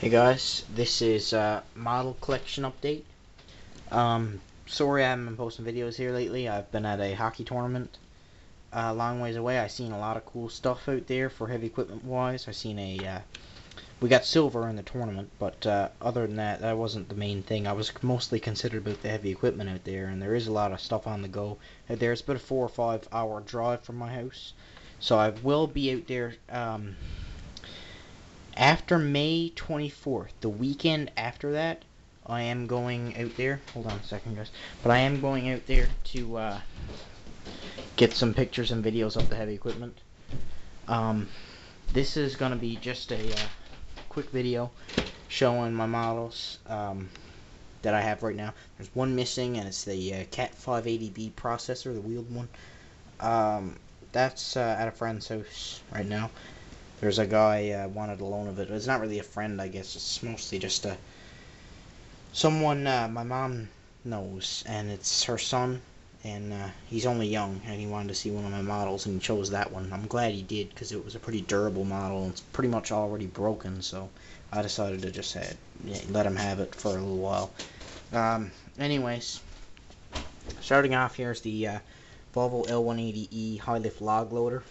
Hey guys, this is uh, model collection update. Um, sorry I haven't been posting videos here lately. I've been at a hockey tournament uh, a long ways away. I've seen a lot of cool stuff out there for heavy equipment wise. I've seen a uh, we got silver in the tournament, but uh, other than that, that wasn't the main thing. I was mostly considered about the heavy equipment out there, and there is a lot of stuff on the go out there. It's about a four or five hour drive from my house, so I will be out there. Um, after May 24th, the weekend after that, I am going out there. Hold on a second, guys. But I am going out there to uh, get some pictures and videos of the heavy equipment. Um, this is going to be just a uh, quick video showing my models um, that I have right now. There's one missing, and it's the uh, Cat 580B processor, the wheeled one. Um, that's uh, at a friend's house right now. There's a guy uh, wanted a loan of it. It's not really a friend, I guess. It's mostly just a someone uh, my mom knows, and it's her son, and uh, he's only young, and he wanted to see one of my models, and he chose that one. I'm glad he did because it was a pretty durable model, and it's pretty much already broken. So I decided to just yeah, let him have it for a little while. Um, anyways, starting off here is the uh, Volvo L180E high lift log loader.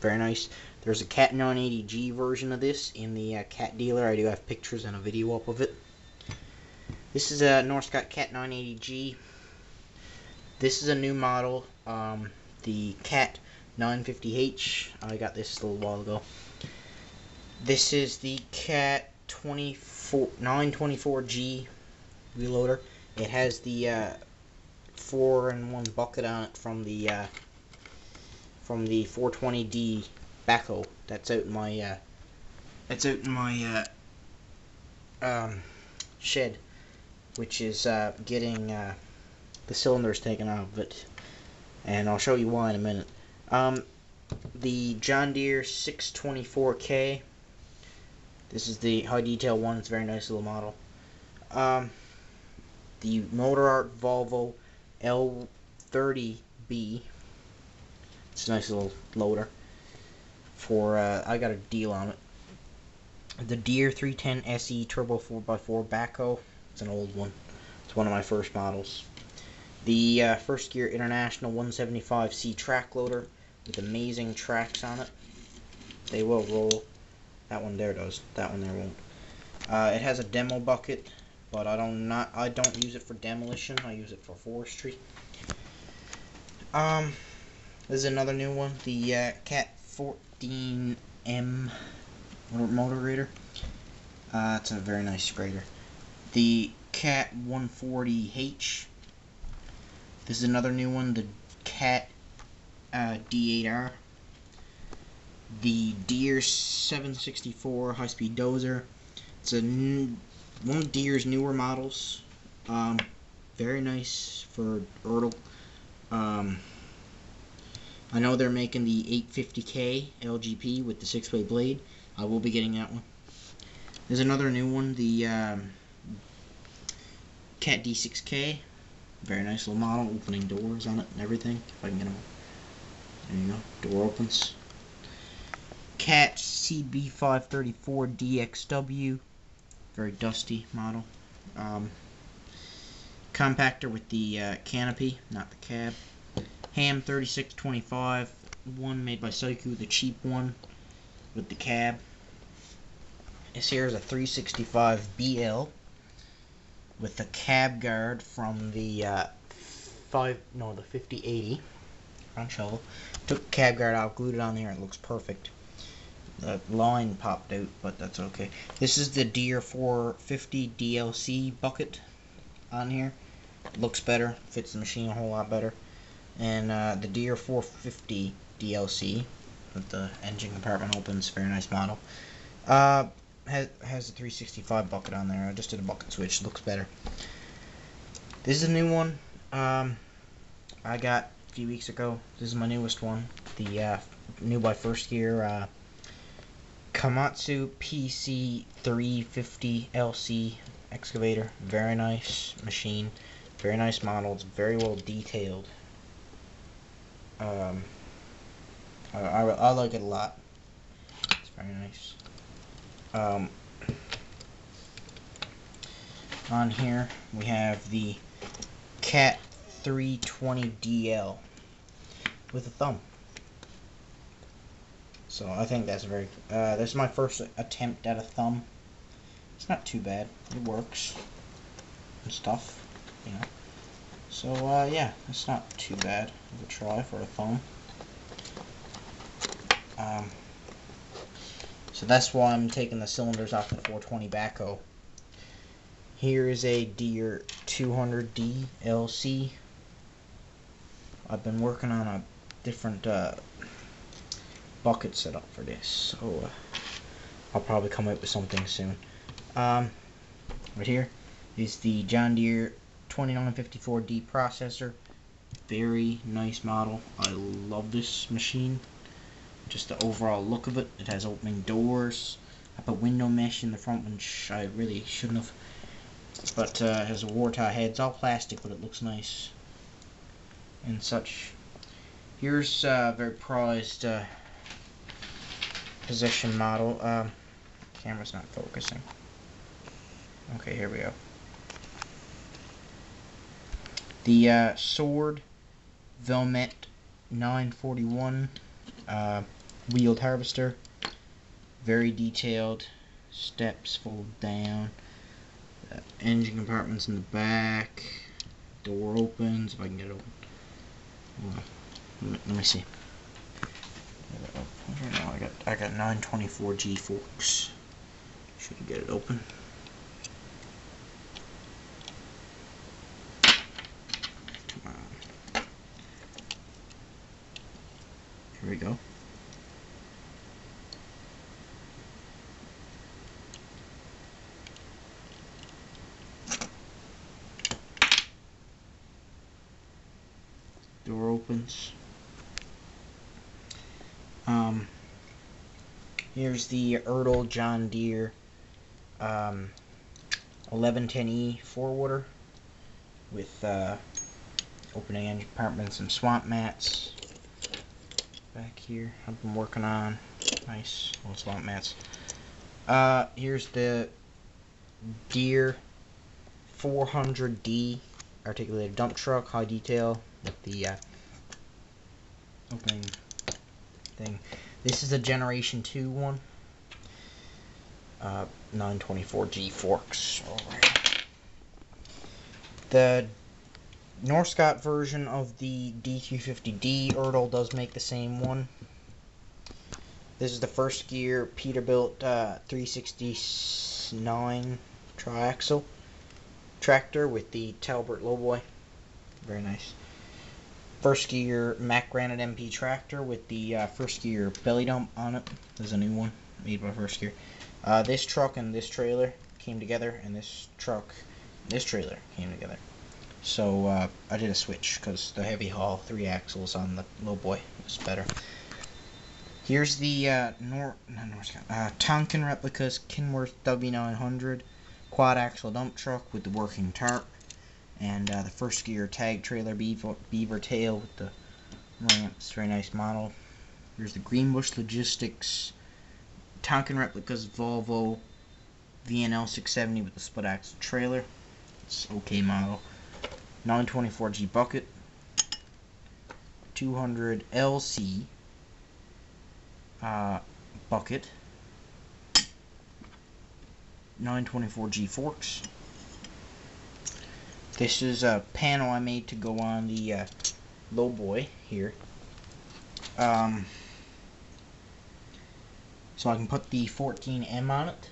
Very nice. There's a Cat 980G version of this in the uh, Cat dealer. I do have pictures and a video up of it. This is a Norscot Cat 980G. This is a new model. Um, the Cat 950H. I got this a little while ago. This is the Cat 24 924G reloader. It has the uh, four and one bucket on it from the uh, from the 420D backhoe that's out in my uh, that's out in my uh, um, shed, which is uh, getting uh, the cylinders taken out of it, and I'll show you why in a minute. Um, the John Deere 624K. This is the high detail one. It's a very nice little model. Um, the Motorart Volvo L30B. It's a nice little loader for uh, I got a deal on it. The Deere 310 SE Turbo 4x4 backhoe. It's an old one. It's one of my first models. The uh, First Gear International 175C track loader with amazing tracks on it. They will roll. That one there does. That one there won't. Uh, it has a demo bucket, but I don't not I don't use it for demolition. I use it for forestry. Um, this is another new one. The uh, Cat 4 15M motor grader. Uh, it's a very nice grader. The Cat 140H. This is another new one, the Cat uh, D8R. The Deere 764 high-speed dozer. It's a new, one of Deere's newer models. Um, very nice for Ertl. Um, I know they're making the 850K LGP with the 6-way blade. I will be getting that one. There's another new one, the um, Cat D6K. Very nice little model, opening doors on it and everything. If I can get them. There you go, door opens. Cat CB534 DXW. Very dusty model. Um, compactor with the uh, canopy, not the cab. Hamm 3625, one made by Saiku, the cheap one with the cab. This here is a 365 BL with the cab guard from the uh, five no the 5080 front shovel. Took the cab guard out, glued it on there. It looks perfect. The line popped out, but that's okay. This is the Deere 450 DLC bucket on here. looks better, fits the machine a whole lot better and uh, the Deere 450 DLC with the engine compartment opens, very nice model. Uh, has, has a 365 bucket on there. I just did a bucket switch, looks better. This is a new one. Um, I got a few weeks ago. This is my newest one. The uh, new by First Gear uh, Komatsu PC 350 LC excavator. Very nice machine. Very nice model. It's very well detailed. Um, I, I, I, like it a lot. It's very nice. Um, On here we have the Cat 320DL with a thumb. So I think that's very. Uh, this is my first attempt at a thumb. It's not too bad. It works and stuff, you know. So uh, yeah, it's not too bad of a try for a thumb. Um, so that's why I'm taking the cylinders off the 420 backhoe. Here is a Deere 200D LC. I've been working on a different uh, bucket setup for this, so uh, I'll probably come up with something soon. Um, right here is the John Deere 2954D processor. Very nice model. I love this machine. Just the overall look of it. It has opening doors. I put window mesh in the front, which I really shouldn't have. But uh, it has a Waratah head. It's all plastic, but it looks nice and such. Here's a uh, very prized uh, position model. Um, camera's not focusing. Okay, here we go. The uh, Sword Valmet 941 uh, wheeled harvester. Very detailed. Steps fold down. Uh, engine compartments in the back. Door opens, if I can get it open. Let me see. I got I got 924G forks. Should get it open. Here we go. Door opens. Um, here's the Ertl John Deere um, 1110E forwarder with uh, opening engine compartments and swamp mats back here. I've been working on nice little swamp mats. Uh, here's the Deere 400D articulated dump truck, high detail with the uh, opening thing. This is a Generation 2 one. Uh, 924G forks. The Norscot version of the DQ50D Ertl does make the same one. This is the first gear Peterbilt uh, 369 triaxle tractor with the Talbert lowboy. Very nice first gear Mack Granite MP tractor with the uh, first gear belly dump on it. There's a new one made by first gear. Uh, this truck and this trailer came together, and this truck, this trailer came together. So uh, I did a switch because the heavy haul three axles on the low boy was better. Here's the uh, Nor not uh, Tonkin Replicas Kenworth W900 quad axle dump truck with the working tarp and uh, the first gear tag trailer beaver, beaver tail with the ramps very nice model. Here's the Greenbush Logistics Tonkin replicas Volvo VNL 670 with the split axle trailer. It's okay model 924G bucket 200 LC uh, bucket 924G forks this is a panel I made to go on the uh, low boy here. Um, so I can put the 14M on it.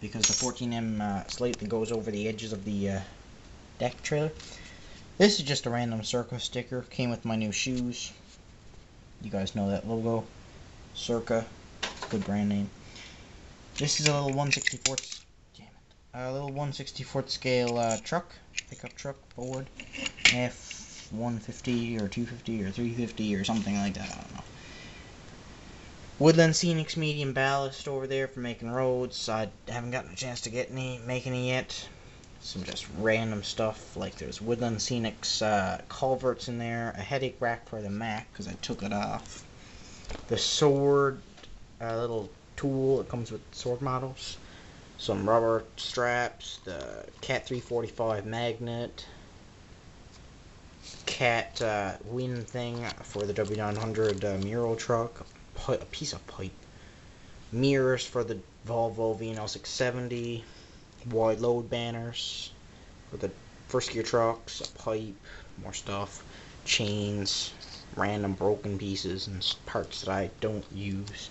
Because the 14M uh, slate that goes over the edges of the uh, deck trailer. This is just a random Circa sticker. Came with my new shoes. You guys know that logo. Circa. Good brand name. This is a little 164th a little 164th scale uh, truck, pickup truck, Ford, F-150 or 250 or 350 or something like that, I don't know. Woodland Scenics medium ballast over there for making roads. I haven't gotten a chance to get any, make any yet. Some just random stuff, like there's Woodland Scenics uh, culverts in there, a headache rack for the Mack, because I took it off. The sword, a little tool, it comes with sword models. Some rubber straps, the Cat 345 magnet, Cat uh, wind thing for the W900 uh, Muro truck, a piece of pipe, mirrors for the Volvo VNL670, wide load banners for the first gear trucks, a pipe, more stuff, chains, random broken pieces and parts that I don't use.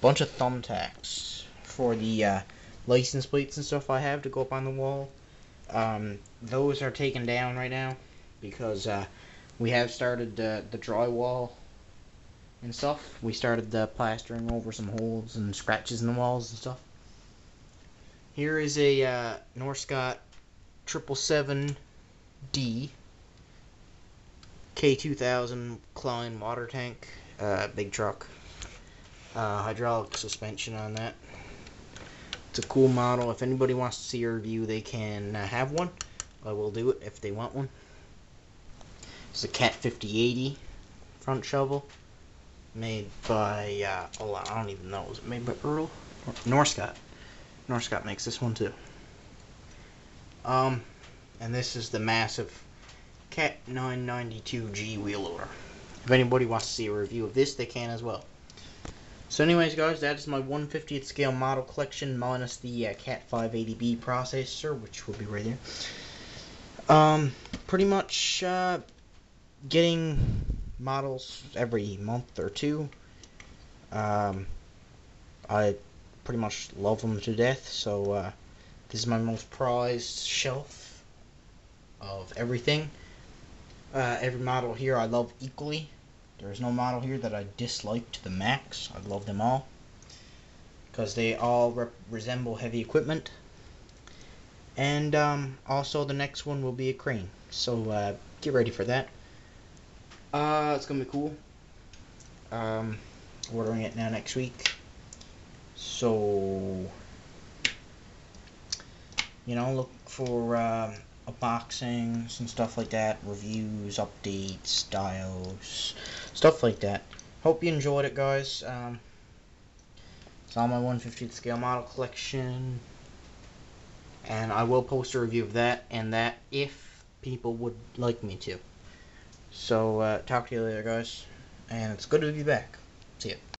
Bunch of thumbtacks for the uh, license plates and stuff I have to go up on the wall. Um, those are taken down right now because uh, we have started uh, the drywall and stuff. We started the plastering over some holes and scratches in the walls and stuff. Here is a uh, Norscot 777D K2000 Klein water tank, uh, big truck. Uh, hydraulic suspension on that. It's a cool model. If anybody wants to see a review, they can uh, have one. I will do it if they want one. It's a Cat 5080 front shovel. Made by, uh, oh, I don't even know. Was it made by Earl? Norscot. Norscot makes this one too. Um, and this is the massive Cat 992G wheel loader. If anybody wants to see a review of this, they can as well. So anyways, guys, that is my 150th scale model collection minus the uh, Cat 580B processor, which will be right there. Um, pretty much uh, getting models every month or two. Um, I pretty much love them to death, so uh, this is my most prized shelf of everything. Uh, every model here I love equally. There is no model here that I dislike to the max. I love them all. Because they all resemble heavy equipment. And um, also the next one will be a crane. So uh, get ready for that. Uh, it's to be cool. Um, ordering it now next week. So, you know, look for... Um, unboxings and stuff like that, reviews, updates, dials, stuff like that. Hope you enjoyed it, guys. Um, it's all my 150th scale model collection, and I will post a review of that and that if people would like me to. So, uh, talk to you later, guys, and it's good to be back. See ya.